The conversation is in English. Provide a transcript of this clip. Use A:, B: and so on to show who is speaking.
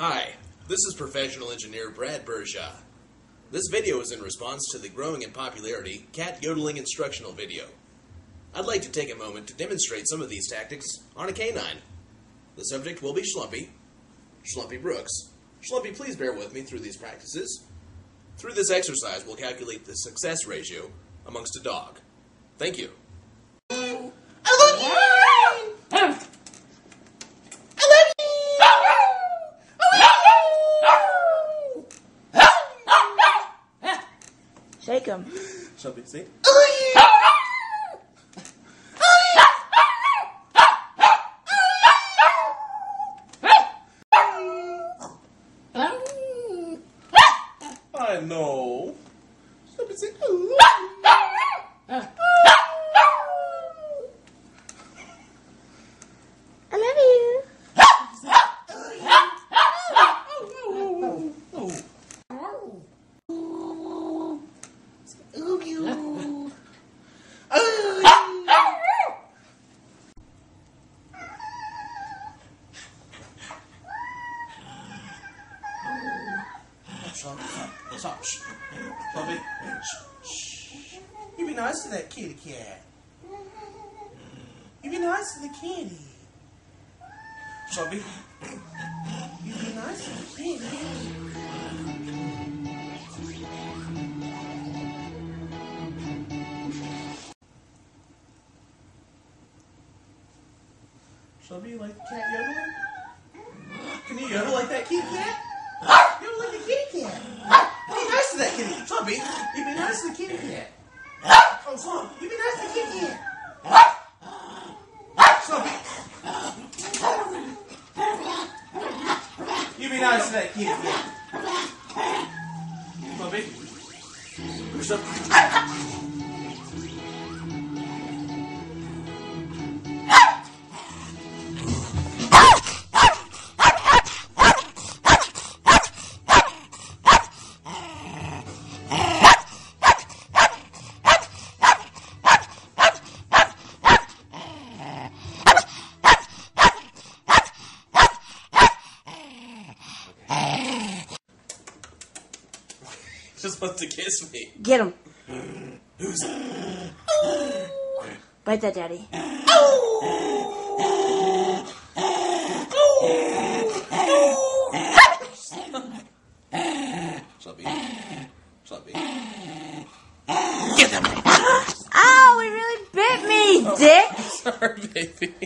A: Hi, this is professional engineer Brad Bershaw. This video is in response to the growing in popularity cat yodeling instructional video. I'd like to take a moment to demonstrate some of these tactics on a canine. The subject will be Schlumpy, Schlumpy Brooks. Schlumpy, please bear with me through these practices. Through this exercise, we'll calculate the success ratio amongst a dog. Thank you.
B: Shake him.
A: Schlumpy, see? I know. Schlumpy, see? Stop. Shh. Schlumpy, shh. You be nice to that kitty cat. You be nice to the kitty. Schlumpy, you be nice to the kitty. Schlumpy, you like the cat yodeling? Can you yodel like that kitty cat? Kitty cat. Be nice to that kitty. Schlumpy, you be nice to the kitty cat. Oh, Slump, you be nice to the kitty cat. You be nice to that kitty cat. Slumpy. Push up. Just wants to kiss me.
B: Get him.
A: Who's
B: Bite that, daddy.
A: Slumpy? Slumpy.
B: Ow! It really bit me, oh, dick.
A: Sorry, baby.